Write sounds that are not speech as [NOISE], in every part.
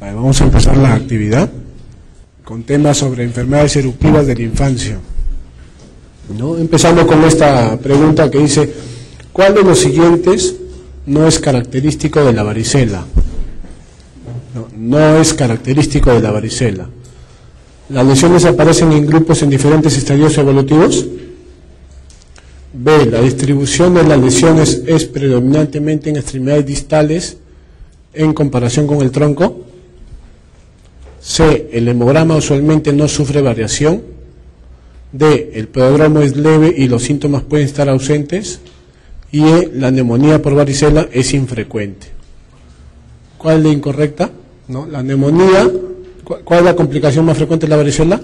Vamos a empezar la actividad con temas sobre enfermedades eruptivas de la infancia. ¿No? Empezando con esta pregunta que dice, ¿cuál de los siguientes no es característico de la varicela? No, no es característico de la varicela. ¿Las lesiones aparecen en grupos en diferentes estadios evolutivos? B. La distribución de las lesiones es predominantemente en extremidades distales en comparación con el tronco. C. El hemograma usualmente no sufre variación. D. El prodromo es leve y los síntomas pueden estar ausentes. Y E. La neumonía por varicela es infrecuente. ¿Cuál es la incorrecta? ¿No? La neumonía, ¿cuál es la complicación más frecuente de la varicela?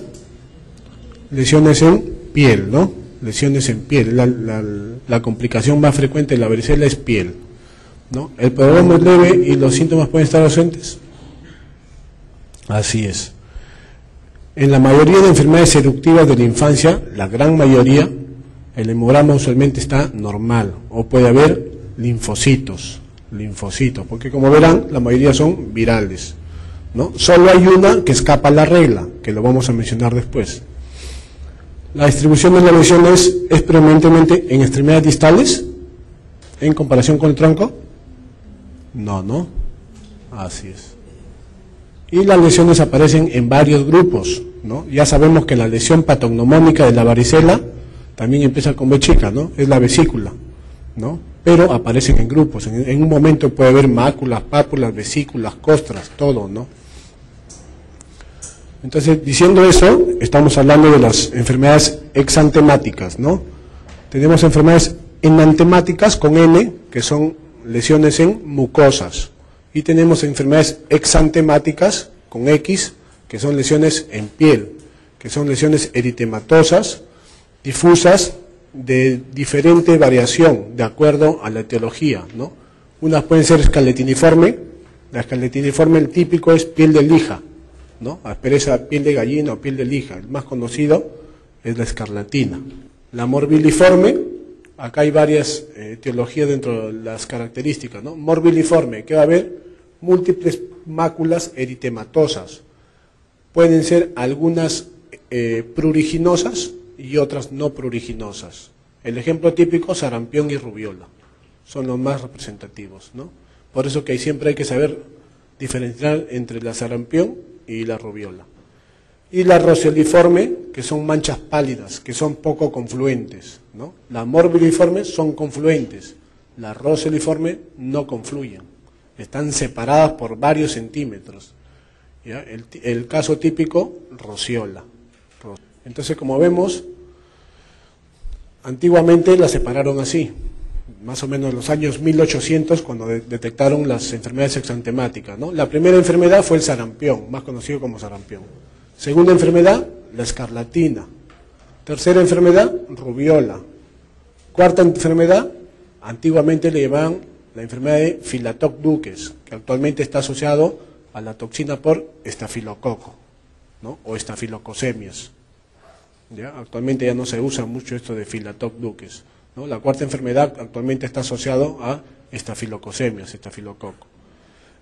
Lesiones en piel, ¿no? Lesiones en piel. La, la, la complicación más frecuente de la varicela es piel. ¿no? El prodromo es leve y los síntomas pueden estar ausentes. Así es. En la mayoría de enfermedades eruptivas de la infancia, la gran mayoría, el hemograma usualmente está normal o puede haber linfocitos, linfocitos, porque como verán, la mayoría son virales. ¿no? Solo hay una que escapa a la regla, que lo vamos a mencionar después. La distribución de las lesiones es predominantemente en extremidades distales, en comparación con el tronco. No, no. Así es. Y las lesiones aparecen en varios grupos, ¿no? Ya sabemos que la lesión patognomónica de la varicela también empieza con B chica, ¿no? Es la vesícula, ¿no? Pero aparecen en grupos. En, un momento puede haber máculas, pápulas, vesículas, costras, todo, ¿no? Entonces, diciendo eso, estamos hablando de las enfermedades exantemáticas, ¿no? Tenemos enfermedades enantemáticas con N, que son lesiones en mucosas. Y tenemos enfermedades exantemáticas con X, que son lesiones en piel, que son lesiones eritematosas, difusas, de diferente variación, de acuerdo a la etiología, ¿no? Unas pueden ser escaletiniforme, la escaletiniforme el típico es piel de lija, ¿no? Aspereza piel de gallina o piel de lija, el más conocido es la escarlatina. La morbiliforme, acá hay varias eh, teologías dentro de las características, ¿no? Morbiliforme, que va a haber múltiples máculas eritematosas. Pueden ser algunas eh, pruriginosas y otras no pruriginosas. El ejemplo típico, sarampión y rubiola, son los más representativos, ¿no? Por eso que siempre hay que saber diferenciar entre la sarampión y la rubiola. Y la roseliforme, que son manchas pálidas, que son poco confluentes. ¿no? La morbiliforme son confluentes, la roseliforme no confluyen, están separadas por varios centímetros. El, caso típico, rociola. Entonces, como vemos, antiguamente la separaron así, más o menos en los años 1800, cuando de detectaron las enfermedades exantemáticas. ¿no? La primera enfermedad fue el sarampión, más conocido como sarampión. Segunda enfermedad, la escarlatina. Tercera enfermedad, rubiola. Cuarta enfermedad, antiguamente le llamaban la enfermedad de Filatoc duques, que actualmente está asociado a la toxina por estafilococo, ¿no? o estafilocosemias. ¿Ya? Actualmente ya no se usa mucho esto de Filatoc duques. ¿no? La cuarta enfermedad actualmente está asociado a estafilocosemias, estafilococo.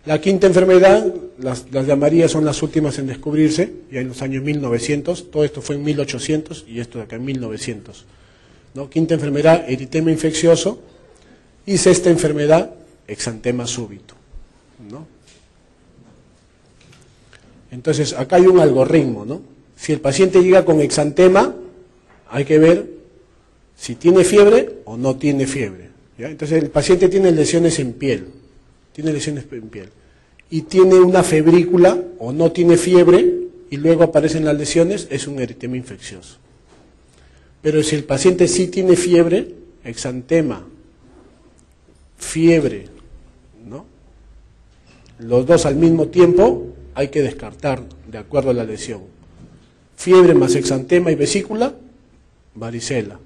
La quinta enfermedad, las, las llamarías son las últimas en descubrirse, ya en los años 1900, todo esto fue en 1800 y esto de acá en 1900. ¿no? Quinta enfermedad, eritema infeccioso, y sexta enfermedad, exantema súbito. ¿no? Entonces, acá hay un algoritmo, ¿no? Si el paciente llega con exantema, hay que ver si tiene fiebre o no tiene fiebre. ¿ya? Entonces, el paciente tiene lesiones en piel, tiene lesiones en piel, y tiene una febrícula o no tiene fiebre, y luego aparecen las lesiones, es un eritema infeccioso. Pero si el paciente sí tiene fiebre, exantema, fiebre, ¿no? Los dos al mismo tiempo hay que descartar de acuerdo a la lesión. Fiebre más exantema y vesícula, varicela.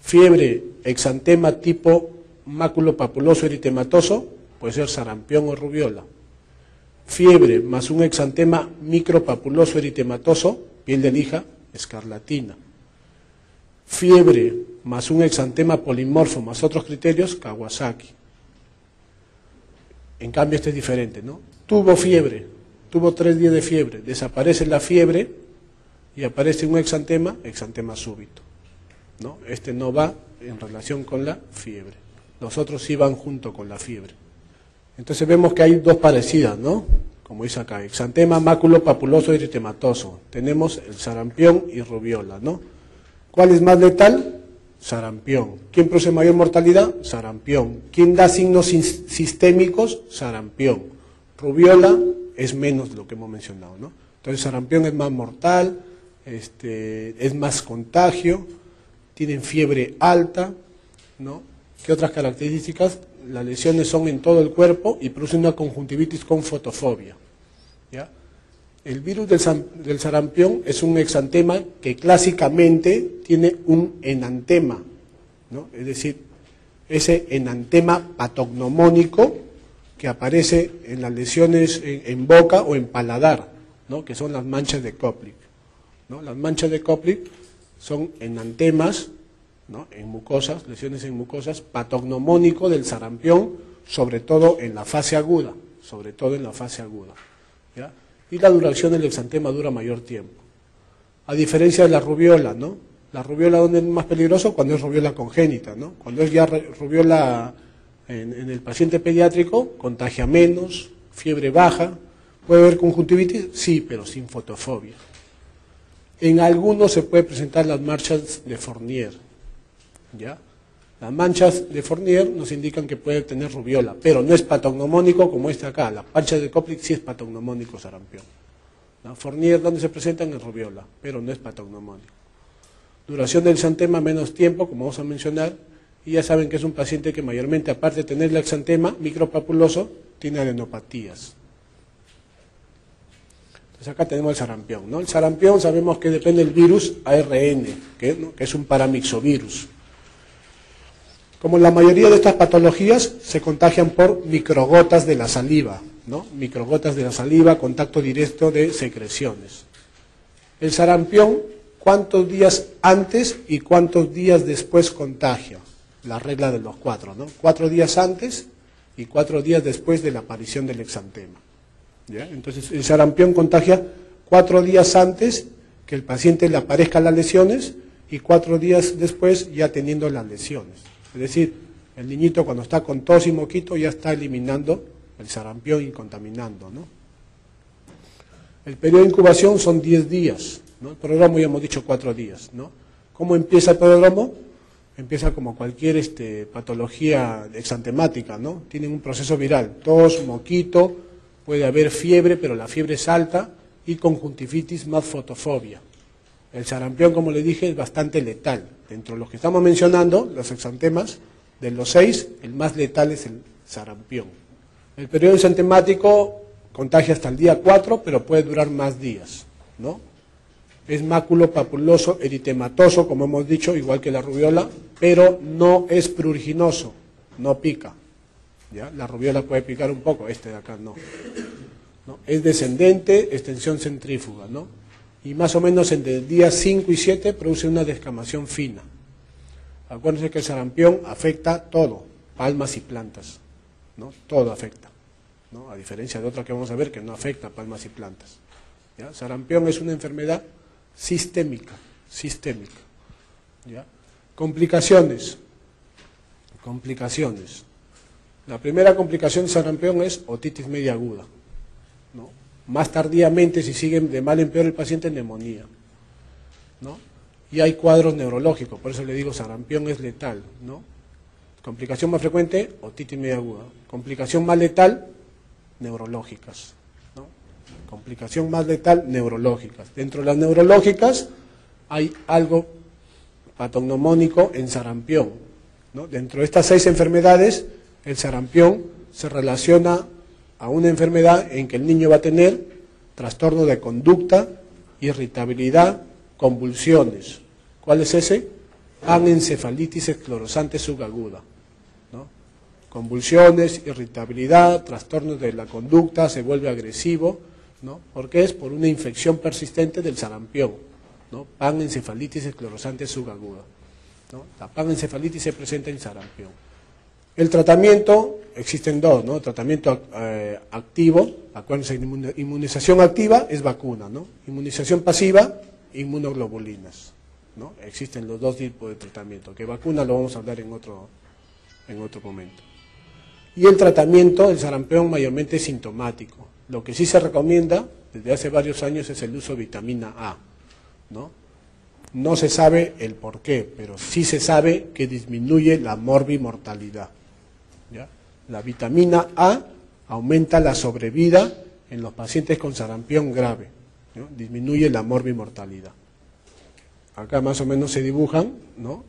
Fiebre, exantema tipo máculo papuloso eritematoso, puede ser sarampión o rubiola. Fiebre más un exantema micropapuloso eritematoso, piel de lija, escarlatina. Fiebre más un exantema polimorfo más otros criterios, Kawasaki. En cambio este es diferente, ¿no? Tuvo fiebre, tuvo tres días de fiebre, desaparece la fiebre y aparece un exantema, exantema súbito. ¿no? Este no va en relación con la fiebre. Los otros sí van junto con la fiebre. Entonces vemos que hay dos parecidas, ¿no? Como dice acá, exantema, máculo papuloso eritematoso. Tenemos el sarampión y rubiola, ¿no? ¿Cuál es más letal? Sarampión. ¿Quién produce mayor mortalidad? Sarampión. ¿Quién da signos sistémicos? Sarampión. Rubiola es menos de lo que hemos mencionado, ¿no? Entonces sarampión es más mortal, este, es más contagio, tienen fiebre alta, ¿no? ¿Qué otras características? Las lesiones son en todo el cuerpo y producen una conjuntivitis con fotofobia. ¿ya? El virus del, sarampión es un exantema que clásicamente tiene un enantema, ¿no? es decir, ese enantema patognomónico que aparece en las lesiones en, boca o en paladar, ¿no? que son las manchas de Koplik. Las manchas de Koplik son enantemas ¿no? en mucosas, lesiones en mucosas, patognomónico del sarampión, sobre todo en la fase aguda, sobre todo en la fase aguda. Y la duración del exantema dura mayor tiempo. A diferencia de la rubiola, ¿no? La rubiola, ¿dónde es más peligroso? Cuando es rubiola congénita, ¿no? Cuando es ya rubiola en, en el paciente pediátrico, contagia menos, fiebre baja, ¿puede haber conjuntivitis? Sí, pero sin fotofobia. En algunos se puede presentar las marchas de Fournier. ¿ya? Las manchas de Fournier nos indican que puede tener rubiola, pero no es patognomónico como este acá. La mancha de Koplik sí es patognomónico sarampión. ¿no? Fournier, ¿dónde se presentan? En rubiola, pero no es patognomónico. Duración del exantema, menos tiempo, como vamos a mencionar, y ya saben que es un paciente que mayormente, aparte de tener el exantema micropapuloso, tiene adenopatías. Entonces acá tenemos el sarampión. ¿no? El sarampión sabemos que depende del virus ARN, que es un paramixovirus. Como la mayoría de estas patologías se contagian por microgotas de la saliva, ¿no? Microgotas de la saliva, contacto directo de secreciones. El sarampión, ¿cuántos días antes y cuántos días después contagia? La regla de los cuatro, ¿no? Cuatro días antes y cuatro días después de la aparición del exantema. Entonces, el sarampión contagia cuatro días antes que el paciente le aparezcan las lesiones y cuatro días después ya teniendo las lesiones. Es decir, el niñito cuando está con tos y moquito ya está eliminando el sarampión y contaminando. ¿no? El periodo de incubación son 10 días. ¿no? El programa ya hemos dicho 4 días. ¿no? ¿Cómo empieza el programa? Empieza como cualquier este, patología exantemática. ¿no? Tienen un proceso viral. Tos, moquito, puede haber fiebre, pero la fiebre es alta y conjuntivitis más fotofobia. El sarampión, como le dije, es bastante letal. Dentro de los que estamos mencionando, los exantemas, de los seis, el más letal es el sarampión. El periodo exantemático contagia hasta el día 4, pero puede durar más días. ¿no? Es máculo papuloso eritematoso, como hemos dicho, igual que la rubiola, pero no es pruriginoso, no pica. La rubiola puede picar un poco, este de acá. ¿no? Es descendente, extensión centrífuga. ¿no? Y más o menos entre el día 5 y 7 produce una descamación fina. Acuérdense que el sarampión afecta todo, palmas y plantas, ¿no? Todo afecta, ¿no? A diferencia de otra que vamos a ver que no afecta palmas y plantas. Sarampión es una enfermedad sistémica, sistémica. Complicaciones. Complicaciones. La primera complicación de sarampión es otitis media aguda. Más tardíamente, si sigue de mal en peor el paciente, neumonía. ¿no? Y hay cuadros neurológicos, por eso le digo sarampión es letal. ¿no? Complicación más frecuente, otitis media aguda. Complicación más letal, neurológicas. ¿no? Complicación más letal, neurológicas. Dentro de las neurológicas hay algo patognomónico en sarampión. ¿no? Dentro de estas seis enfermedades, el sarampión se relaciona a una enfermedad en que el niño va a tener trastorno de conducta, irritabilidad, convulsiones. ¿Cuál es ese? Anencefalitis esclerosante subaguda. ¿no? Convulsiones, irritabilidad, trastornos de la conducta, se vuelve agresivo. ¿no? ¿Por qué es? Por una infección persistente del sarampión. ¿no? Panencefalitis esclerosante subaguda. ¿no? La panencefalitis se presenta en sarampión. El tratamiento, existen dos, ¿no? Tratamiento eh, activo, Acuérdense, inmunización activa es vacuna, ¿no? Inmunización pasiva, inmunoglobulinas, ¿no? Existen los dos tipos de tratamiento, que vacuna lo vamos a hablar en otro, en otro momento. Y el tratamiento del sarampión mayormente es sintomático. Lo que sí se recomienda desde hace varios años es el uso de vitamina A, ¿no? No se sabe el por qué, pero sí se sabe que disminuye la morbimortalidad. ¿ya? La vitamina A aumenta la sobrevida en los pacientes con sarampión grave, disminuye la morbimortalidad. Acá más o menos se dibujan, ¿no?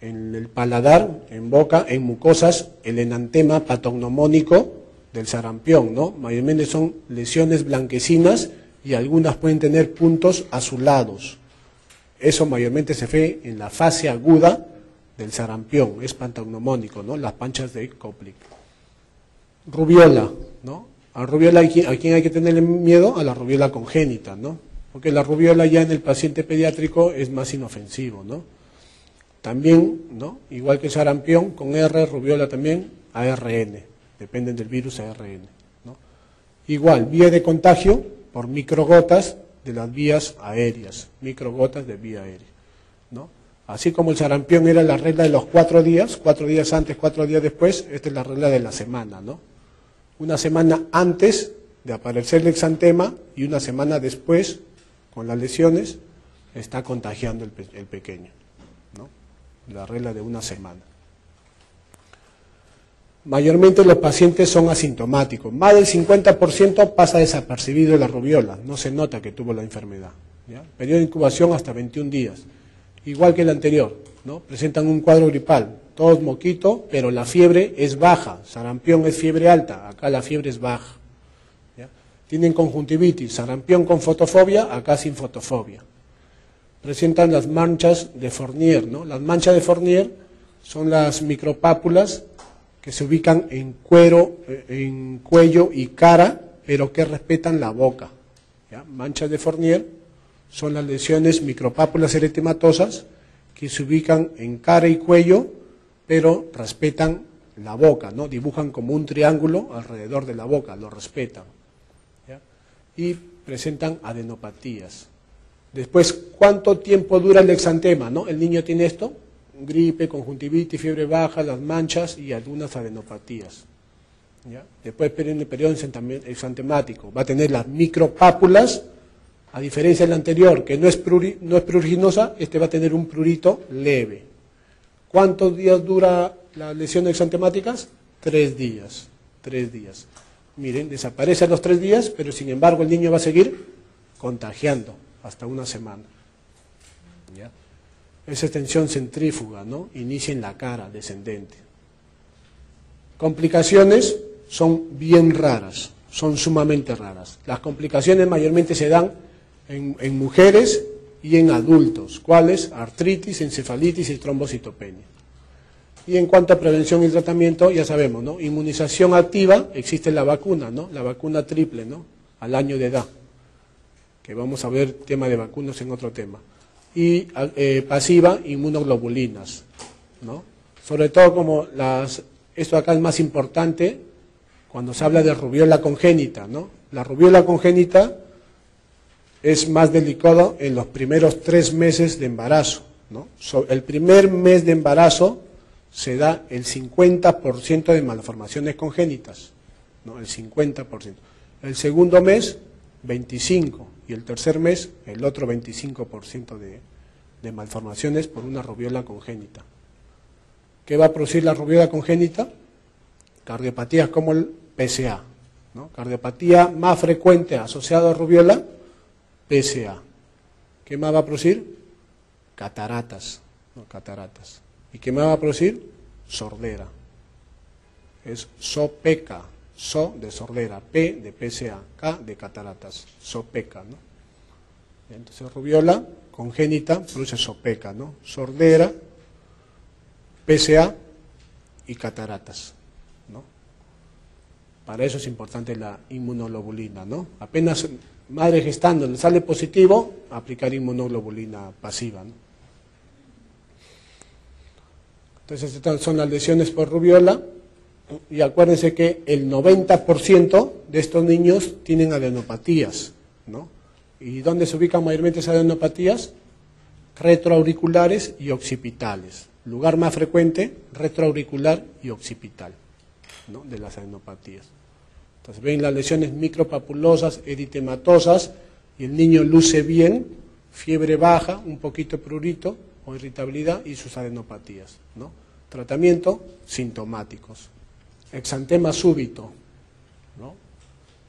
en el paladar, en boca, en mucosas, el enantema patognomónico del sarampión, ¿no? Mayormente son lesiones blanquecinas y algunas pueden tener puntos azulados. Eso mayormente se ve en la fase aguda del sarampión, es patognomónico, ¿no? Las panchas de Koplik. Rubiola, ¿no? A rubiola, ¿a quién hay que tenerle miedo? A la rubiola congénita, ¿no? Porque la rubiola ya en el paciente pediátrico es más inofensivo, ¿no? También, ¿no? Igual que el sarampión, con R, rubiola también, ARN, dependen del virus ARN, ¿no? Igual, vía de contagio por microgotas de las vías aéreas, microgotas de vía aérea, ¿no? Así como el sarampión era la regla de los cuatro días, cuatro días antes, cuatro días después, esta es la regla de la semana, ¿no? Una semana antes de aparecer el exantema y una semana después, con las lesiones, está contagiando el, el pequeño, ¿no? La regla de una semana. Mayormente los pacientes son asintomáticos. Más del 50% pasa desapercibido de la rubiola. No se nota que tuvo la enfermedad. Periodo de incubación hasta 21 días. Igual que el anterior. ¿no? Presentan un cuadro gripal. Todos moquito, pero la fiebre es baja. Sarampión es fiebre alta. Acá la fiebre es baja. Tienen conjuntivitis. Sarampión con fotofobia. Acá sin fotofobia. Presentan las manchas de Fournier. ¿no? Las manchas de Fournier son las micropápulas que se ubican en cuero, eh, en cuello y cara, pero que respetan la boca. Manchas de Fournier son las lesiones micropápulas eritematosas que se ubican en cara y cuello, pero respetan la boca, ¿no? dibujan como un triángulo alrededor de la boca, lo respetan. Y presentan adenopatías. Después, ¿cuánto tiempo dura el exantema? ¿no? El niño tiene esto, gripe, conjuntivitis, fiebre baja, las manchas y algunas adenopatías. ¿ya? Después en el periodo exantemático va a tener las micropápulas, a diferencia del anterior, que no es, no es pruriginosa, este va a tener un prurito leve. ¿Cuántos días dura la lesión exantemáticas? Tres días, tres días. Miren, desaparece a los tres días, pero sin embargo el niño va a seguir contagiando hasta una semana. Esa extensión centrífuga, ¿no? Inicia en la cara, descendente. Complicaciones son bien raras, son sumamente raras. Las complicaciones mayormente se dan en, mujeres y en adultos. ¿Cuáles? Artritis, encefalitis y trombocitopenia. Y en cuanto a prevención y tratamiento, ya sabemos, ¿no? Inmunización activa, existe la vacuna, ¿no? La vacuna triple, ¿no? Al año de edad. Que vamos a ver tema de vacunas en otro tema y eh, pasiva inmunoglobulinas. ¿no? Sobre todo como las, esto acá es más importante cuando se habla de rubiola congénita. ¿no? La rubiola congénita es más delicado en los primeros tres meses de embarazo. ¿no? el primer mes de embarazo se da el 50% de malformaciones congénitas, ¿no? el 50%. El segundo mes, 25% y el tercer mes el otro 25% de, de malformaciones por una rubiola congénita. ¿Qué va a producir la rubiola congénita? Cardiopatías como el PSA. ¿no? Cardiopatía más frecuente asociada a rubiola, PSA. ¿Qué más va a producir? Cataratas. ¿no? Cataratas. ¿Y qué más va a producir? Sordera. Es SOPECA. So de sordera, P de PSA, K de cataratas, sopeca, ¿no? Entonces rubiola congénita produce sopeca, ¿no? Sordera, PSA y cataratas, ¿no? Para eso es importante la inmunoglobulina, ¿no? Apenas madre gestando le sale positivo, aplicar inmunoglobulina pasiva, ¿no? Entonces estas son las lesiones por rubiola, y acuérdense que el 90% de estos niños tienen adenopatías, ¿no? ¿Y dónde se ubican mayormente esas adenopatías? Retroauriculares y occipitales. Lugar más frecuente, retroauricular y occipital, ¿no? de las adenopatías. Ven las lesiones micropapulosas, eritematosas, y el niño luce bien, fiebre baja, un poquito prurito o irritabilidad y sus adenopatías. ¿no? Tratamiento, sintomáticos. Exantema súbito. ¿no?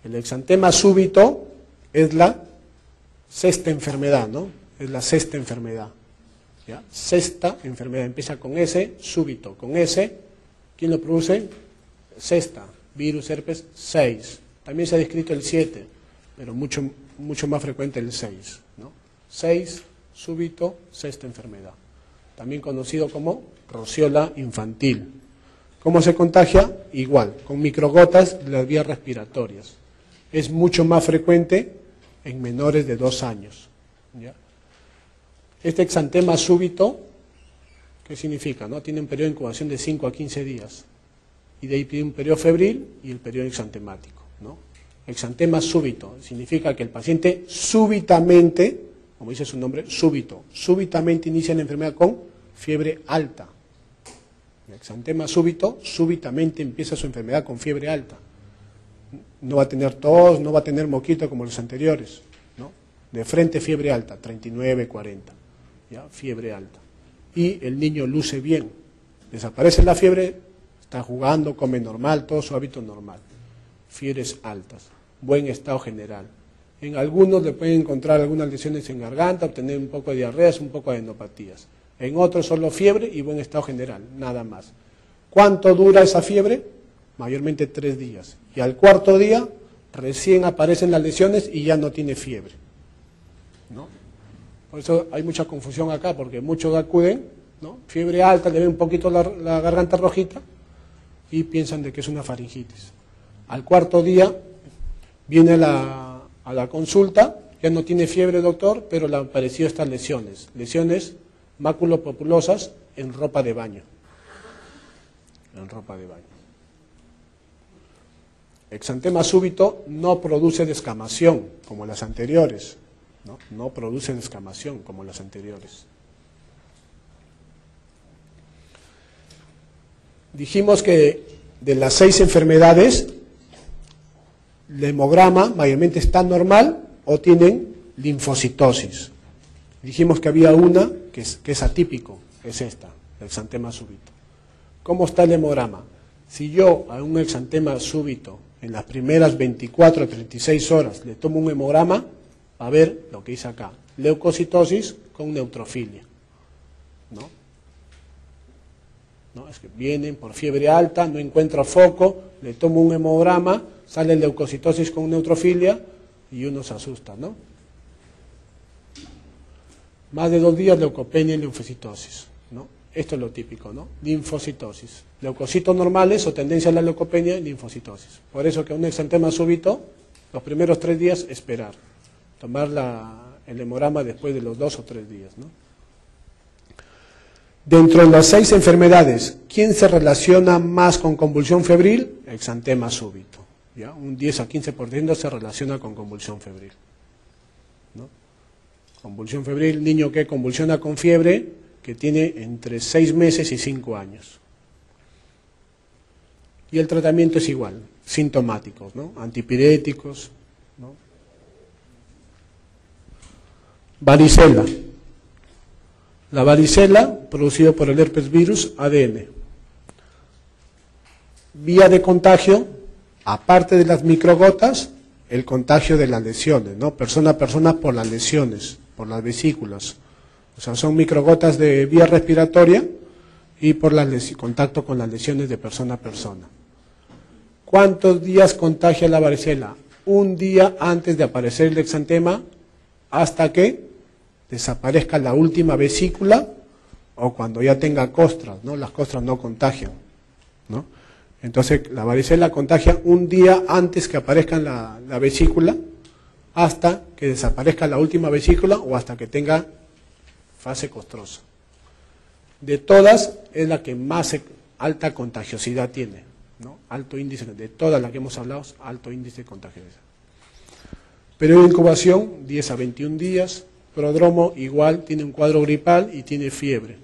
El exantema súbito es la sexta enfermedad, ¿no? Es la sexta enfermedad. ¿ya? Sexta enfermedad, empieza con S, súbito, con S. ¿Quién lo produce? Sexta, virus herpes 6. También se ha descrito el 7, pero mucho, mucho más frecuente el 6. ¿no? 6, súbito, sexta enfermedad. También conocido como rociola infantil. ¿Cómo se contagia? Igual, con microgotas de las vías respiratorias. Es mucho más frecuente en menores de dos años. Este exantema súbito, ¿qué significa? No? Tiene un periodo de incubación de 5 a 15 días. Y de ahí pide un periodo febril y el periodo exantemático. ¿no? Exantema súbito significa que el paciente súbitamente, como dice su nombre, súbito, súbitamente inicia la enfermedad con fiebre alta. El exantema súbito, súbitamente empieza su enfermedad con fiebre alta no va a tener tos, no va a tener moquito como los anteriores, ¿no? De frente fiebre alta, 39, 40, ¿ya? Fiebre alta. Y el niño luce bien, desaparece la fiebre, está jugando, come normal, todo su hábito normal. Fiebres altas, buen estado general. En algunos le pueden encontrar algunas lesiones en garganta, obtener un poco de diarreas, un poco de endopatías. En otros solo fiebre y buen estado general, nada más. ¿Cuánto dura esa fiebre? mayormente tres días. Y al cuarto día recién aparecen las lesiones y ya no tiene fiebre. ¿no? Por eso hay mucha confusión acá, porque muchos acuden, ¿no? fiebre alta, le ven un poquito la, garganta rojita y piensan de que es una faringitis. Al cuarto día viene a la consulta, ya no tiene fiebre, doctor, pero le han estas lesiones, lesiones maculopopulosas en ropa de baño. En ropa de baño. Exantema súbito no produce descamación como las anteriores, no, no produce descamación como las anteriores. Dijimos que de las seis enfermedades, el hemograma mayormente está normal o tienen linfocitosis. Dijimos que había una que es, que es atípico, es esta, el exantema súbito. ¿Cómo está el hemograma? Si yo a un exantema súbito en las primeras 24 o 36 horas le tomo un hemograma, a ver lo que dice acá, leucocitosis con neutrofilia. ¿No? Es que vienen por fiebre alta, no encuentro foco, le tomo un hemograma, sale leucocitosis con neutrofilia y uno se asusta, ¿no? Más de dos días leucopenia y linfocitosis, ¿no? Esto es lo típico, ¿no? Linfocitosis. Leucocitos normales o tendencia a la leucopenia y linfocitosis. Por eso que un exantema súbito, los primeros tres días, esperar. Tomar el hemograma después de los dos o tres días, ¿no? Dentro de las seis enfermedades, ¿quién se relaciona más con convulsión febril? Exantema súbito. ¿ya? Un 10 a 15% se relaciona con convulsión febril. Convulsión febril, niño que convulsiona con fiebre, que tiene entre seis meses y cinco años. Y el tratamiento es igual, sintomáticos, ¿no? antipiréticos. ¿no? Varicela. La varicela, producido por el herpes virus ADN. Vía de contagio, aparte de las microgotas, el contagio de las lesiones, ¿no? Persona a persona por las lesiones, por las vesículas o sea, son microgotas de vía respiratoria y por el contacto con las lesiones de persona a persona. ¿Cuántos días contagia la varicela? Un día antes de aparecer el exantema hasta que desaparezca la última vesícula o cuando ya tenga costras, ¿no? Las costras no contagian, ¿no? Entonces la varicela contagia un día antes que aparezca la, la vesícula hasta que desaparezca la última vesícula o hasta que tenga fase costrosa. De todas, es la que más alta contagiosidad tiene. ¿no? Alto índice, de todas las que hemos hablado, alto índice de contagiosidad. Periodo de incubación, 10 a 21 días. Prodromo, igual, tiene un cuadro gripal y tiene fiebre.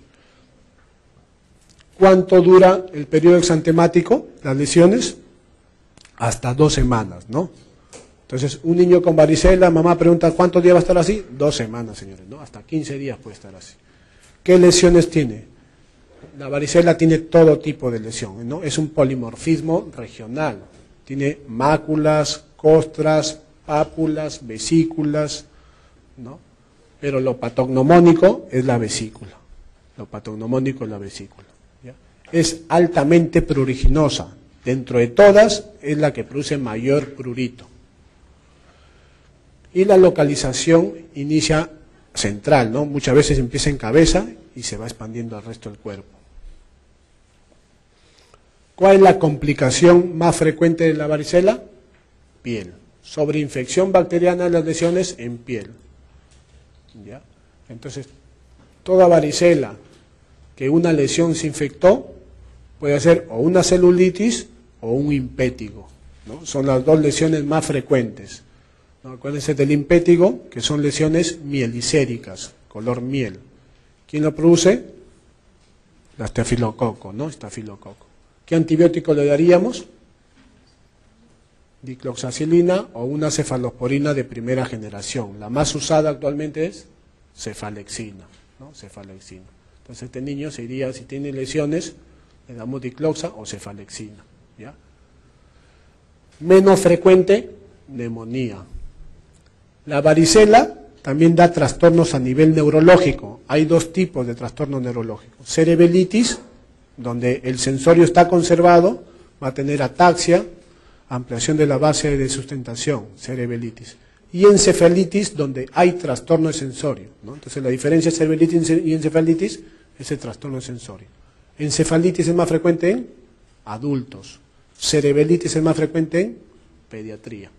¿Cuánto dura el periodo exantemático, las lesiones? Hasta dos semanas, ¿no? Entonces, un niño con varicela, mamá pregunta, ¿cuántos días va a estar así? Dos semanas, señores, ¿no? Hasta 15 días puede estar así. ¿Qué lesiones tiene? La varicela tiene todo tipo de lesión, ¿no? Es un polimorfismo regional. Tiene máculas, costras, pápulas, vesículas, ¿no? Pero lo patognomónico es la vesícula. Lo patognomónico es la vesícula. Es altamente pruriginosa. Dentro de todas es la que produce mayor prurito. Y la localización inicia central, ¿no? Muchas veces empieza en cabeza y se va expandiendo al resto del cuerpo. ¿Cuál es la complicación más frecuente de la varicela? Piel. Sobreinfección bacteriana de las lesiones en piel. ¿Ya? Entonces, toda varicela que una lesión se infectó puede ser o una celulitis o un impétigo. ¿no? Son las dos lesiones más frecuentes. ¿no? Acuérdense del impétigo, que son lesiones mielicéricas, color miel. ¿Quién lo produce? La estafilococo, ¿no? Estafilococo. ¿Qué antibiótico le daríamos? Dicloxacilina o una cefalosporina de primera generación. La más usada actualmente es cefalexina, ¿no? Cefalexina. Entonces este niño se iría, si tiene lesiones, le damos dicloxa o cefalexina. Menos frecuente, neumonía. La varicela también da trastornos a nivel neurológico. Hay dos tipos de trastornos neurológicos. Cerebelitis, donde el sensorio está conservado, va a tener ataxia, ampliación de la base de sustentación, cerebelitis. Y encefalitis, donde hay trastorno sensorio. Entonces la diferencia entre cerebelitis y encefalitis es el trastorno sensorio. Encefalitis es más frecuente en adultos. Cerebelitis es más frecuente en pediatría.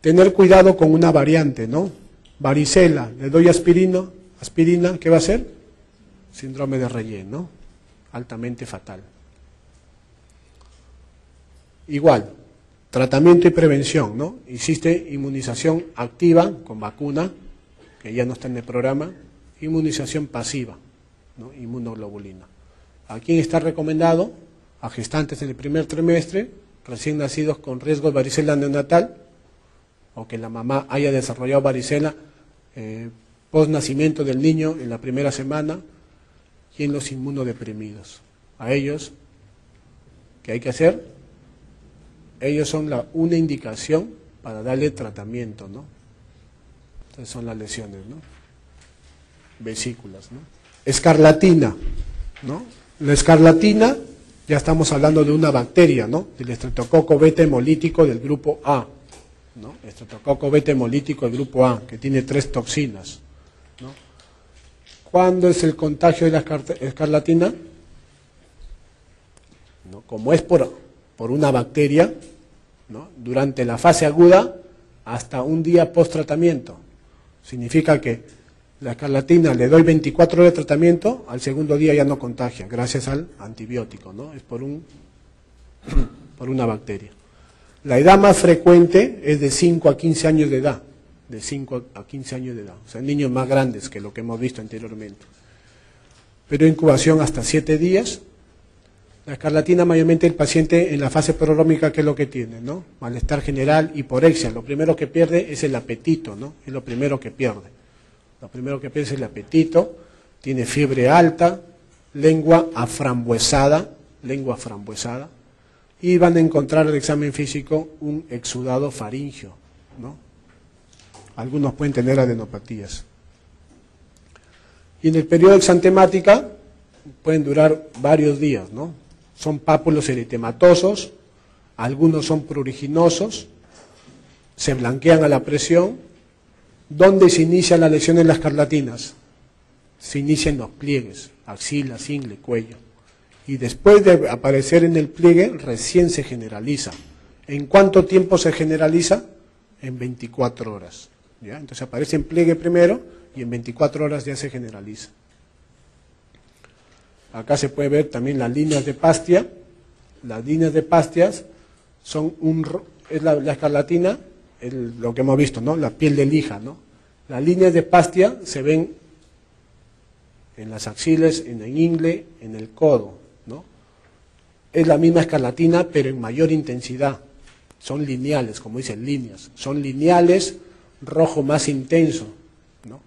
Tener cuidado con una variante, ¿no? Varicela, le doy aspirina, aspirina, ¿qué va a ser? Síndrome de relleno, altamente fatal. Igual, tratamiento y prevención, ¿no? Existe inmunización activa con vacuna, que ya no está en el programa, inmunización pasiva, ¿no? inmunoglobulina. ¿A quién está recomendado? A gestantes en el primer trimestre, recién nacidos con riesgo de varicela neonatal, o que la mamá haya desarrollado varicela eh, nacimiento del niño en la primera semana, y en los inmunodeprimidos. A ellos, ¿qué hay que hacer? Ellos son una indicación para darle tratamiento, ¿no? Entonces son las lesiones, ¿no? vesículas. ¿no? Escarlatina, ¿no? La escarlatina, ya estamos hablando de una bacteria, ¿no? Del estreptococo beta hemolítico del grupo A, ¿no? Estreptococo beta hemolítico del grupo A, que tiene tres toxinas, ¿no? ¿Cuándo es el contagio de la escarlatina? ¿No? Como es por, por una bacteria, ¿no? durante la fase aguda hasta un día post tratamiento. Significa que la escarlatina le doy 24 horas de tratamiento, al segundo día ya no contagia, gracias al antibiótico, ¿no? Es por, un, [CLEARS THROAT] por una bacteria. La edad más frecuente es de 5 a 15 años de edad, de 5 a 15 años de edad, o sea, niños más grandes que lo que hemos visto anteriormente. Pero incubación hasta 7 días. La escarlatina mayormente el paciente en la fase prodrómica, ¿qué es lo que tiene? ¿no? Malestar general, hiporexia. Lo primero que pierde es el apetito, ¿no? Es lo primero que pierde. Lo primero que piensa es el apetito, tiene fiebre alta, lengua aframbuesada, lengua aframbuesada, y van a encontrar en el examen físico un exudado faringio, ¿no? Algunos pueden tener adenopatías. Y en el periodo exantemática pueden durar varios días, ¿no? Son pápulos eritematosos, algunos son pruriginosos, se blanquean a la presión ¿Dónde se inicia la lesión en las carlatinas? Se inicia en los pliegues, axila, cingle, cuello. Y después de aparecer en el pliegue, recién se generaliza. ¿En cuánto tiempo se generaliza? En 24 horas. ¿ya? Entonces aparece en pliegue primero y en 24 horas ya se generaliza. Acá se puede ver también las líneas de pastia. Las líneas de pastias son un, es la, escarlatina, lo que hemos visto, ¿no? La piel de lija, ¿no? Las líneas de pastia se ven en las axilas, en el ingle, en el codo, ¿no? Es la misma escarlatina, pero en mayor intensidad. Son lineales, como dicen, líneas. Son lineales, rojo más intenso, ¿no?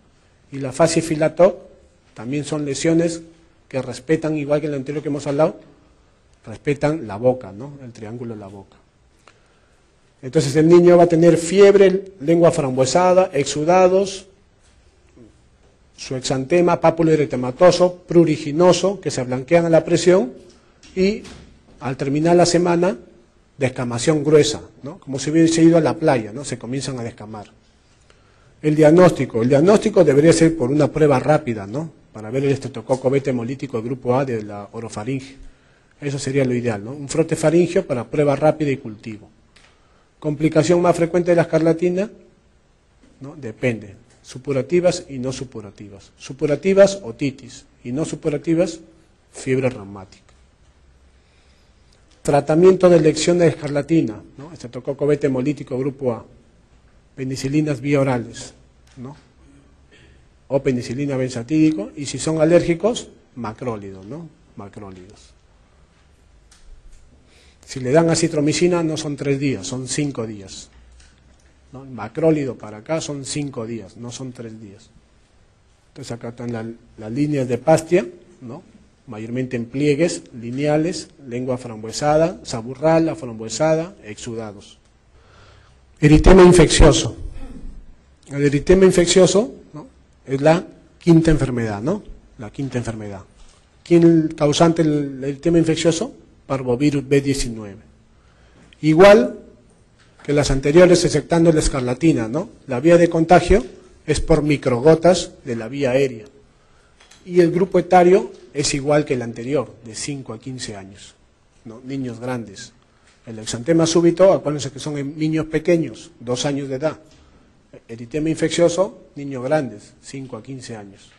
Y la fase filato también son lesiones que respetan, igual que el anterior que hemos hablado, respetan la boca, ¿no? El triángulo de la boca. Entonces el niño va a tener fiebre, lengua frambuesada, exudados, su exantema, pápulo eritematoso, pruriginoso, que se blanquean a la presión, y al terminar la semana, descamación gruesa, ¿no? como si hubiese ido a la playa, ¿no? se comienzan a descamar. El diagnóstico, el diagnóstico debería ser por una prueba rápida, ¿no? Para ver el estreptococo beta hemolítico de grupo A de la orofaringe. Eso sería lo ideal, ¿no? Un frote faringio para prueba rápida y cultivo. Complicación más frecuente de la escarlatina, ¿no? Depende supurativas y no supurativas. Supurativas, otitis, y no supurativas, fiebre reumática. Tratamiento de elección de escarlatina, ¿no? estreptococo beta hemolítico grupo A, penicilinas biorales, ¿no? O penicilina benzatídico, y si son alérgicos, macrólidos, ¿no? Macrólidos. Si le dan acitromicina no son tres días, son cinco días. macrólido para acá son cinco días, no son tres días. Entonces acá están las líneas de pastia, ¿no? mayormente en pliegues lineales, lengua frambuesada, saburral, frambuesada, exudados. Eritema infeccioso. El eritema infeccioso. Es la quinta enfermedad, ¿no? La quinta enfermedad. ¿Quién es el causante del eritema infeccioso? Parvovirus B19. Igual que las anteriores, exceptando la escarlatina, ¿no? La vía de contagio es por microgotas de la vía aérea. Y el grupo etario es igual que el anterior, de 5 a 15 años, ¿no? niños grandes. El exantema súbito, acuérdense que son niños pequeños, 2 años de edad. Eritema infeccioso, niños grandes, 5 a 15 años.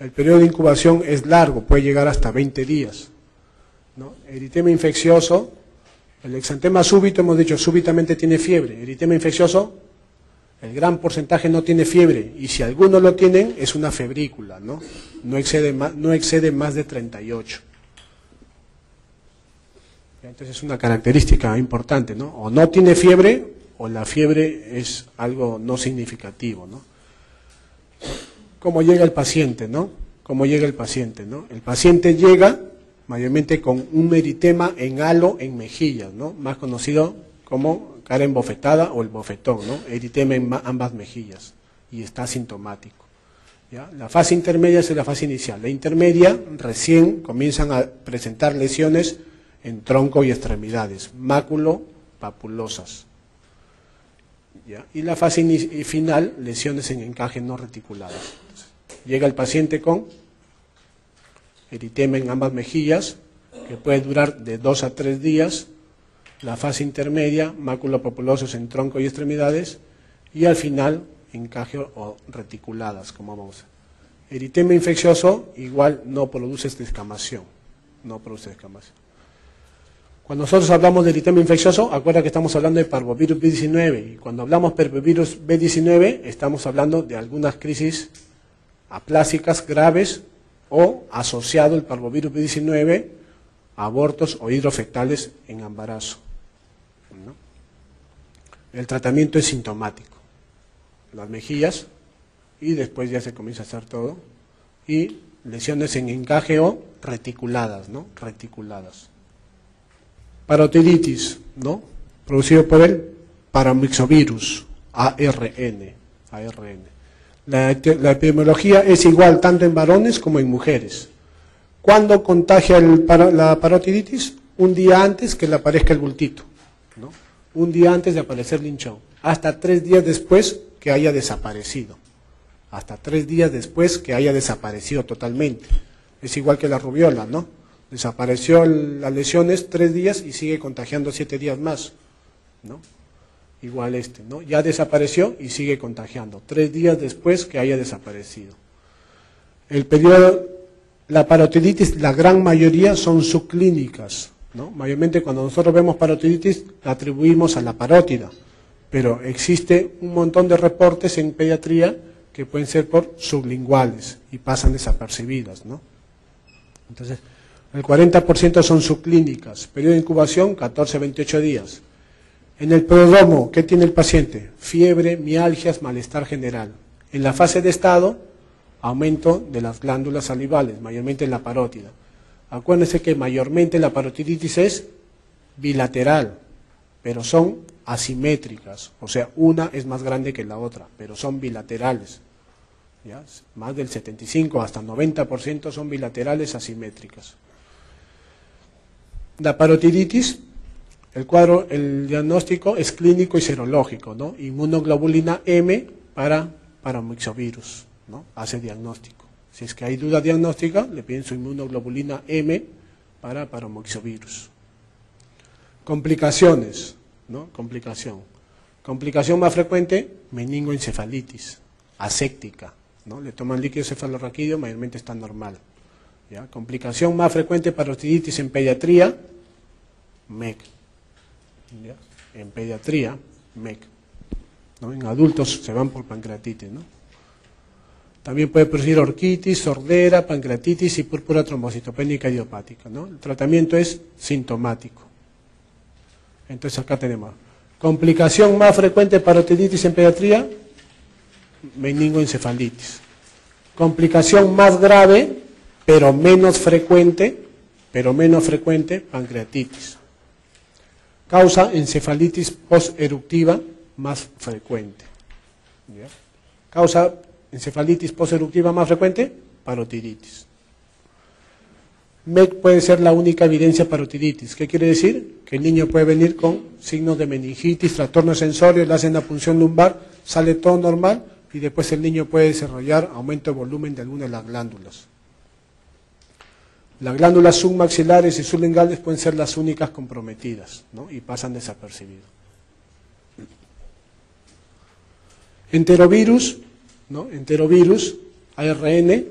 El periodo de incubación es largo, puede llegar hasta 20 días. ¿no? Eritema infeccioso, el exantema súbito, hemos dicho, súbitamente tiene fiebre. Eritema infeccioso, el gran porcentaje no tiene fiebre. Y si algunos lo tienen, es una febrícula, ¿no? No excede más, no excede más de 38. Entonces es una característica importante, ¿no? O no tiene fiebre, o la fiebre es algo no significativo, ¿no? ¿Cómo llega el paciente, no? ¿Cómo llega el paciente, no? El paciente llega mayormente con un eritema en halo en mejillas, ¿no? más conocido como cara embofetada o el bofetón, ¿no? eritema en ambas mejillas y está sintomático. La fase intermedia es la fase inicial. La intermedia recién comienzan a presentar lesiones en tronco y extremidades, máculo, papulosas. ¿Ya? Y la fase final, lesiones en encaje no reticuladas. llega el paciente con eritema en ambas mejillas, que puede durar de dos a tres días, la fase intermedia, máculo populosos en tronco y extremidades, y al final, encaje o reticuladas, como vamos Eritema infeccioso igual no produce descamación, no produce descamación. Cuando nosotros hablamos de eritema infeccioso, acuerda que estamos hablando de parvovirus B19, y cuando hablamos de parvovirus B19, estamos hablando de algunas crisis aplásicas graves o asociado el parvovirus B19 a abortos o hidrofectales en embarazo. El tratamiento es sintomático. Las mejillas y después ya se comienza a hacer todo. Y lesiones en encaje o reticuladas, ¿no? Reticuladas. Parotiditis, ¿no? Producido por el paramixovirus, ARN. ARN. La, epidemiología es igual tanto en varones como en mujeres. ¿Cuándo contagia la parotiditis? Un día antes que le aparezca el bultito. ¿no? Un día antes de aparecer el hinchón. Hasta tres días después que haya desaparecido. Hasta tres días después que haya desaparecido totalmente. Es igual que la rubiola, ¿no? Desapareció las lesiones tres días y sigue contagiando siete días más. ¿no? igual este, ¿no? Ya desapareció y sigue contagiando, tres días después que haya desaparecido. El periodo la parotiditis, la gran mayoría son subclínicas. ¿no? Mayormente cuando nosotros vemos parotiditis la atribuimos a la parótida, pero existe un montón de reportes en pediatría que pueden ser por sublinguales y pasan desapercibidas. ¿no? Entonces, el 40% son subclínicas, periodo de incubación 14 a 28 días. En el prodromo, ¿qué tiene el paciente? Fiebre, mialgias, malestar general. En la fase de estado, aumento de las glándulas salivales, mayormente en la parótida. Acuérdense que mayormente la parotiditis es bilateral, pero son asimétricas, o sea, una es más grande que la otra, pero son bilaterales. Más del 75 hasta 90% son bilaterales asimétricas. La parotiditis, el cuadro, el diagnóstico es clínico y serológico, ¿no? Inmunoglobulina M para paramyxovirus, ¿no? Hace diagnóstico. Si es que hay duda diagnóstica, le piden su inmunoglobulina M para paramyxovirus. Complicaciones, ¿no? Complicación. Complicación más frecuente, meningoencefalitis, aséptica, ¿no? Le toman líquido cefalorraquídeo, mayormente está normal. Complicación más frecuente, parotiditis en pediatría, MEC. En pediatría, MEC. En adultos se van por pancreatitis. ¿no? También puede producir orquitis, sordera, pancreatitis y púrpura trombocitopénica idiopática. ¿no? El tratamiento es sintomático. Entonces acá tenemos complicación más frecuente parotiditis en pediatría, meningoencefalitis. Complicación más grave, pero menos frecuente, pero menos frecuente, pancreatitis. Causa encefalitis posteruptiva más frecuente. Causa encefalitis posteruptiva más frecuente, parotiditis. MEC puede ser la única evidencia parotiditis. ¿Qué quiere decir? Que el niño puede venir con signos de meningitis, trastorno sensorio, le hacen la punción lumbar, sale todo normal y después el niño puede desarrollar aumento de volumen de alguna de las glándulas. Las glándulas submaxilares y sublinguales pueden ser las únicas comprometidas ¿no? y pasan desapercibidos. Enterovirus, ¿no? enterovirus, ARN,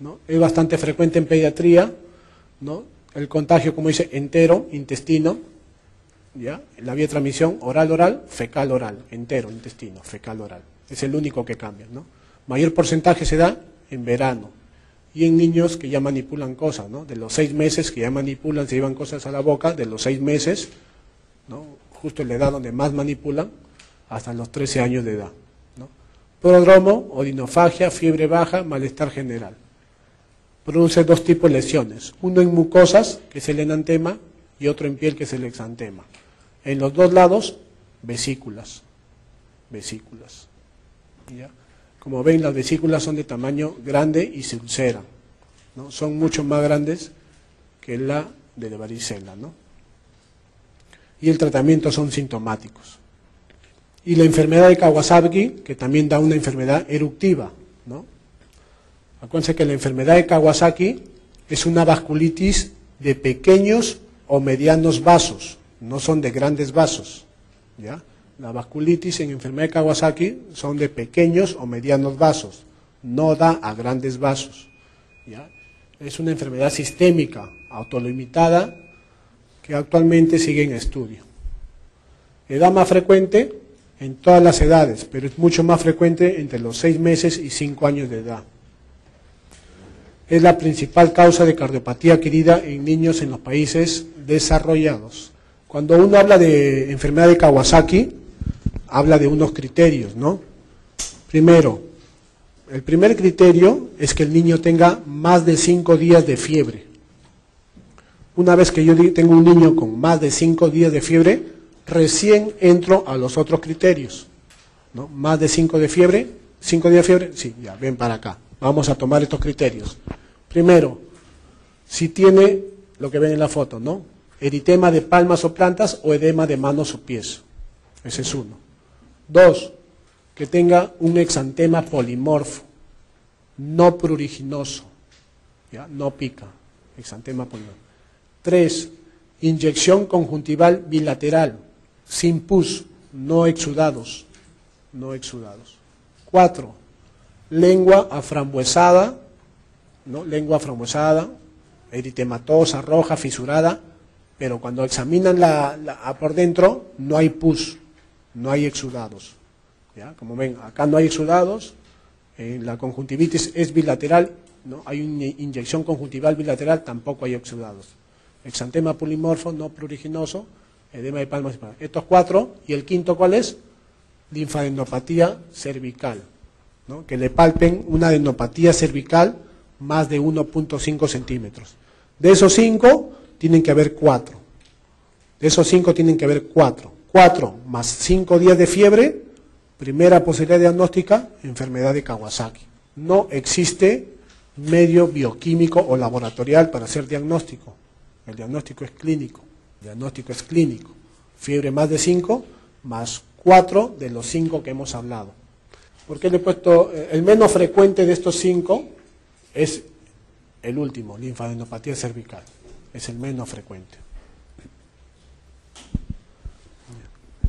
¿no? es bastante frecuente en pediatría, ¿no? el contagio, como dice, entero, intestino, ¿ya? la vía de transmisión oral-oral, fecal-oral, entero, intestino, fecal-oral. Es el único que cambia. ¿no? Mayor porcentaje se da en verano, y en niños que ya manipulan cosas, ¿no? De los seis meses que ya manipulan, se llevan cosas a la boca, de los seis meses, ¿no? Justo en la edad donde más manipulan, hasta los 13 años de edad, ¿no? Prodromo, odinofagia, fiebre baja, malestar general. Produce dos tipos de lesiones, uno en mucosas, que es el enantema, y otro en piel, que es el exantema. En los dos lados, vesículas, vesículas. ¿Ya? Como ven, las vesículas son de tamaño grande y se ulceran. ¿no? Son mucho más grandes que la de la varicela. ¿no? Y el tratamiento son sintomáticos. Y la enfermedad de Kawasaki, que también da una enfermedad eruptiva. ¿no? Acuérdense que la enfermedad de Kawasaki es una vasculitis de pequeños o medianos vasos, no son de grandes vasos. ¿ya? La vasculitis en enfermedad de Kawasaki son de pequeños o medianos vasos, no da a grandes vasos. Es una enfermedad sistémica, autolimitada, que actualmente sigue en estudio. Edad más frecuente en todas las edades, pero es mucho más frecuente entre los 6 meses y 5 años de edad. Es la principal causa de cardiopatía adquirida en niños en los países desarrollados. Cuando uno habla de enfermedad de Kawasaki, habla de unos criterios, ¿no? Primero, el primer criterio es que el niño tenga más de cinco días de fiebre. Una vez que yo tengo un niño con más de cinco días de fiebre, recién entro a los otros criterios. ¿no? Más de cinco de fiebre, cinco días de fiebre, sí, ya, ven para acá. Vamos a tomar estos criterios. Primero, si tiene lo que ven en la foto, ¿no? Eritema de palmas o plantas o edema de manos o pies. Ese es uno. Dos, que tenga un exantema polimorfo, no pruriginoso, ¿ya? no pica, exantema polimorfo. Tres, inyección conjuntival bilateral, sin pus, no exudados, no exudados. Cuatro, lengua aframbuesada ¿no? lengua fromosada, eritematosa, roja, fisurada, pero cuando examinan la, por dentro no hay pus, no hay exudados. ¿ya? Como ven, acá no hay exudados, la conjuntivitis es bilateral, ¿no? hay una inyección conjuntival bilateral, tampoco hay exudados. Exantema polimorfo, no pruriginoso, edema de palmas. Estos cuatro, y el quinto, ¿cuál es? Linfadenopatía cervical, ¿no? que le palpen una adenopatía cervical más de 1.5 centímetros. De esos cinco, tienen que haber cuatro. De esos cinco tienen que haber cuatro. Cuatro más cinco días de fiebre, primera posibilidad diagnóstica, enfermedad de Kawasaki. No existe medio bioquímico o laboratorial para hacer diagnóstico. El diagnóstico es clínico. El diagnóstico es clínico. Fiebre más de cinco, más cuatro de los cinco que hemos hablado. ¿Por qué le he puesto eh, el menos frecuente de estos cinco? Es el último, linfadenopatía cervical. Es el menos frecuente.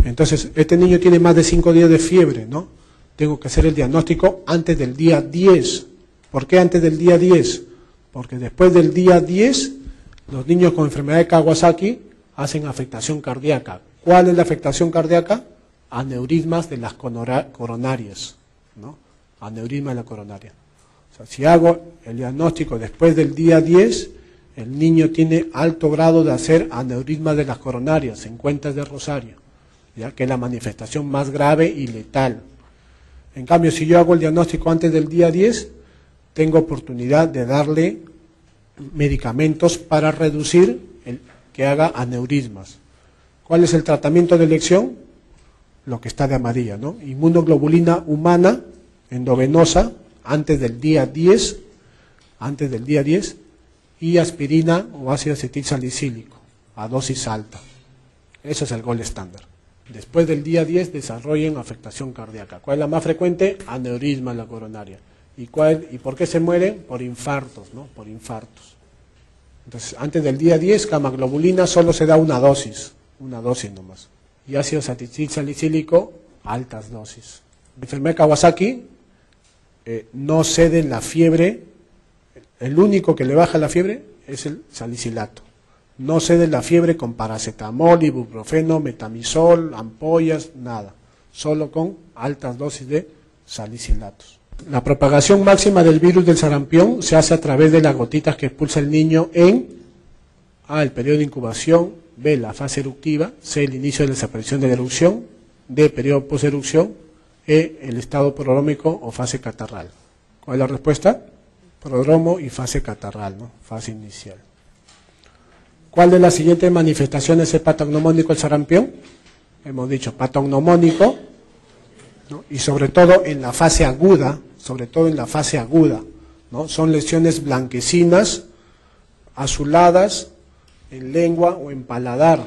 Entonces, este niño tiene más de 5 días de fiebre, ¿no? Tengo que hacer el diagnóstico antes del día 10. ¿Por qué antes del día 10? Porque después del día 10, los niños con enfermedad de Kawasaki hacen afectación cardíaca. ¿Cuál es la afectación cardíaca? Aneurismas de las coronarias, ¿no? Aneurisma de la coronaria. O sea, si hago el diagnóstico después del día 10, el niño tiene alto grado de hacer aneurisma de las coronarias en cuentas de Rosario, ya que es la manifestación más grave y letal. En cambio, si yo hago el diagnóstico antes del día 10, tengo oportunidad de darle medicamentos para reducir el que haga aneurismas. ¿Cuál es el tratamiento de elección? Lo que está de amarilla, ¿no? Inmunoglobulina humana endovenosa antes del día 10, antes del día 10 y aspirina o ácido acetil salicílico a dosis alta. Eso es el gol estándar. Después del día 10 desarrollen afectación cardíaca. ¿Cuál es la más frecuente? Aneurisma en la coronaria. ¿Y, cuál, ¿Y por qué se mueren? Por infartos, ¿no? Por infartos. Entonces, antes del día 10, camaglobulina solo se da una dosis, una dosis nomás. Y ácido salicílico, altas dosis. La enfermedad Kawasaki eh, no cede la fiebre el único que le baja la fiebre es el salicilato. No cede la fiebre con paracetamol, ibuprofeno, metamisol, ampollas, nada. Solo con altas dosis de salicilatos. La propagación máxima del virus del sarampión se hace a través de las gotitas que expulsa el niño en A. El periodo de incubación, B. La fase eruptiva, C. El inicio de la desaparición de la erupción, D. Periodo post-erupción, E. El estado prodrómico o fase catarral. ¿Cuál es la respuesta? prodromo y fase catarral, ¿no? fase inicial. ¿Cuál de las siguientes manifestaciones es patognomónico el sarampión? Hemos dicho patognomónico, y sobre todo en la fase aguda, sobre todo en la fase aguda, ¿no? son lesiones blanquecinas, azuladas, en lengua o en paladar,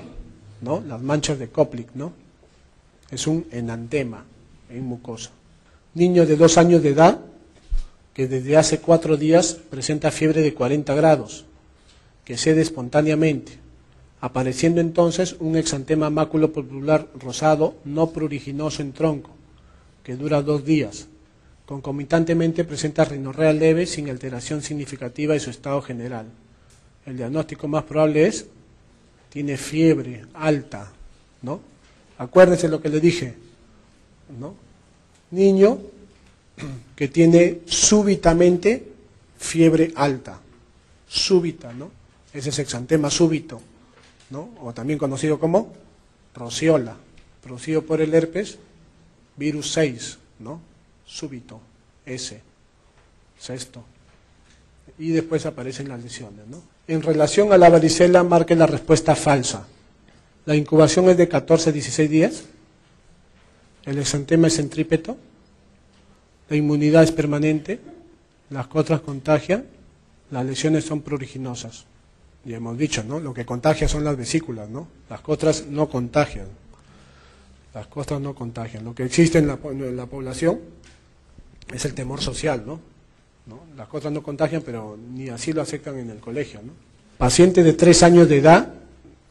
¿no? las manchas de Koplik, ¿no? es un enantema en mucosa. Niño de dos años de edad que desde hace cuatro días presenta fiebre de 40 grados, que cede espontáneamente, apareciendo entonces un exantema popular rosado no pruriginoso en tronco, que dura dos días. Concomitantemente presenta rinorrea leve sin alteración significativa de su estado general. El diagnóstico más probable es, tiene fiebre alta, ¿no? Acuérdense lo que le dije, ¿no? Niño que tiene súbitamente fiebre alta, súbita, ¿no? Ese es exantema súbito, ¿no? O también conocido como rociola, producido por el herpes, virus 6, ¿no? Súbito, S, sexto. Y después aparecen las lesiones, ¿no? En relación a la varicela, marque la respuesta falsa. La incubación es de 14 a 16 días. El exantema es centrípeto la inmunidad es permanente, las costras contagian, las lesiones son pruriginosas. Y hemos dicho, ¿no? Lo que contagia son las vesículas, ¿no? Las costras no contagian. Las costras no contagian. Lo que existe en la, población es el temor social, ¿no? Las costras no contagian, pero ni así lo aceptan en el colegio, ¿no? Paciente de tres años de edad,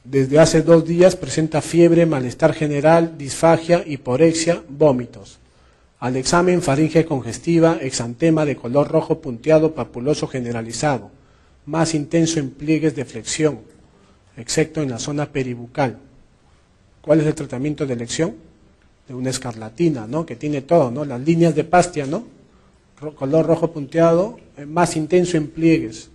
desde hace dos días presenta fiebre, malestar general, disfagia, hiporexia, vómitos Al examen, faringe congestiva, exantema de color rojo punteado, papuloso generalizado, más intenso en pliegues de flexión, excepto en la zona peribucal. ¿Cuál es el tratamiento de elección? De una escarlatina, ¿no? Que tiene todo, ¿no? Las líneas de pastia, ¿no? color rojo punteado, eh, más intenso en pliegues.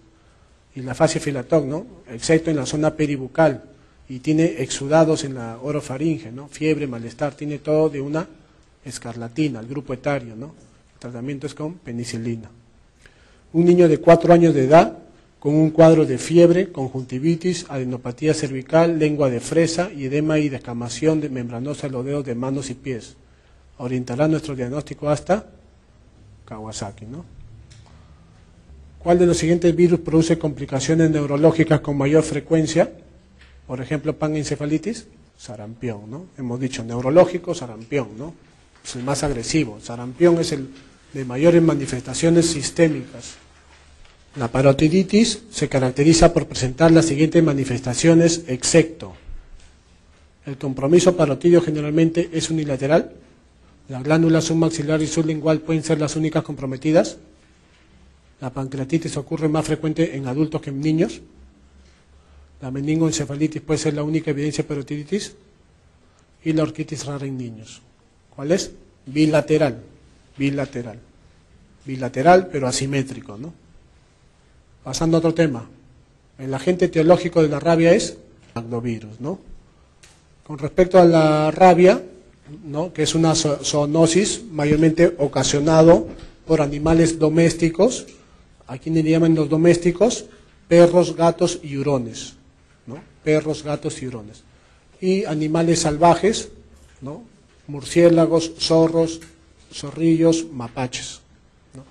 Y la fase filatón, ¿no? Excepto en la zona peribucal. Y tiene exudados en la orofaringe, ¿no? Fiebre, malestar, tiene todo de una escarlatina, el grupo etario, ¿no? El tratamiento es con penicilina. Un niño de cuatro años de edad con un cuadro de fiebre, conjuntivitis, adenopatía cervical, lengua de fresa edema y descamación de membranosa en los dedos de manos y pies. Orientará nuestro diagnóstico hasta Kawasaki, ¿no? ¿Cuál de los siguientes virus produce complicaciones neurológicas con mayor frecuencia? Por ejemplo, panencefalitis, sarampión, ¿no? Hemos dicho neurológico, sarampión, ¿no? Es el más agresivo. Sarampión es el de mayores manifestaciones sistémicas. La parotiditis se caracteriza por presentar las siguientes manifestaciones, excepto el compromiso parotidio generalmente es unilateral, las glándulas submaxilar y sublingual pueden ser las únicas comprometidas, la pancreatitis ocurre más frecuente en adultos que en niños, la meningoencefalitis puede ser la única evidencia de parotiditis y la orquitis rara en niños. ¿Cuál es? Bilateral, bilateral, bilateral pero asimétrico, ¿no? Pasando a otro tema. El agente etiológico de la rabia es agnovirus, ¿no? Con respecto a la rabia, ¿no? que es una zoonosis mayormente ocasionado por animales domésticos, aquí le llaman los domésticos, perros, gatos y hurones, ¿no? Perros, gatos y hurones. Y animales salvajes, ¿no? Murciélagos, zorros, zorrillos, mapaches. ¿no?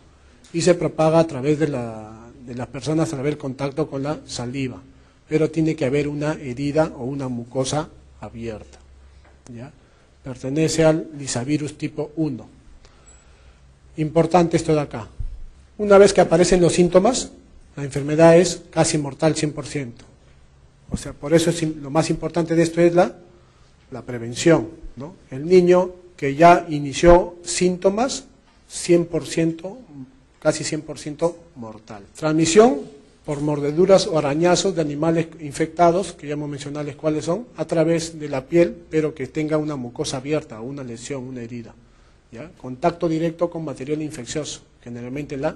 Y se propaga a través de la de las personas a través del contacto con la saliva, pero tiene que haber una herida o una mucosa abierta. ¿ya? Pertenece al lisavirus tipo 1. Importante esto de acá. Una vez que aparecen los síntomas, la enfermedad es casi mortal 100%. O sea, por eso es, lo más importante de esto es la, la prevención. ¿no? El niño que ya inició síntomas, 100% casi 100% mortal. Transmisión por mordeduras o arañazos de animales infectados, que ya hemos mencionado cuáles son, a través de la piel, pero que tenga una mucosa abierta, una lesión, una herida. ¿ya? Contacto directo con material infeccioso, generalmente la...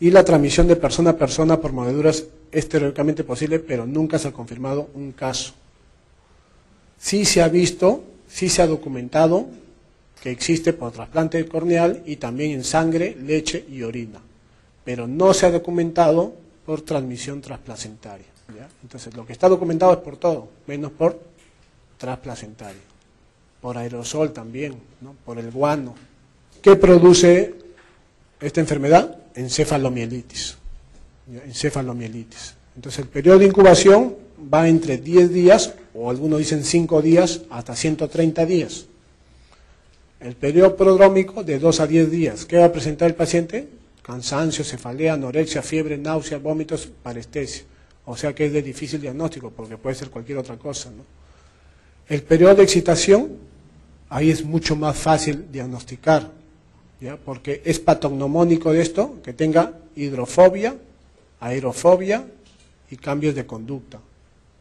Y la transmisión de persona a persona por mordeduras es teóricamente posible, pero nunca se ha confirmado un caso. Sí se ha visto, sí se ha documentado que existe por trasplante corneal y también en sangre, leche y orina, pero no se ha documentado por transmisión transplacentaria. Entonces, lo que está documentado es por todo, menos por transplacentario, por aerosol también, por el guano. ¿Qué produce esta enfermedad? Encefalomielitis. Encefalomielitis. Entonces, el periodo de incubación va entre 10 días, o algunos dicen 5 días, hasta 130 días. El periodo prodrómico de 2 a 10 días. ¿Qué va a presentar el paciente? Cansancio, cefalea, anorexia, fiebre, náusea, vómitos, parestesia. O sea que es de difícil diagnóstico porque puede ser cualquier otra cosa. ¿no? El periodo de excitación, ahí es mucho más fácil diagnosticar, ¿ya? porque es patognomónico de esto, que tenga hidrofobia, aerofobia y cambios de conducta.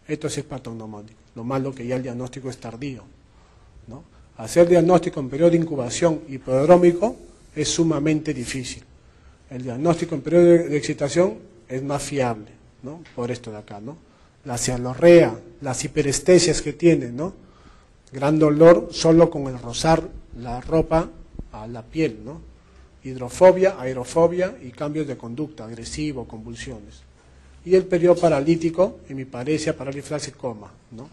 Esto es patognomónico. Lo malo que ya el diagnóstico es tardío. ¿no? Hacer diagnóstico en periodo de incubación y prodrómico es sumamente difícil. El diagnóstico en periodo de excitación es más fiable, ¿no? Por esto de acá, ¿no? La cialorrea, las hiperestesias que tiene, ¿no? Gran dolor solo con el rozar la ropa a la piel, ¿no? Hidrofobia, aerofobia y cambios de conducta, agresivo, convulsiones. Y el periodo paralítico, en mi parecia, parálisis coma, ¿no?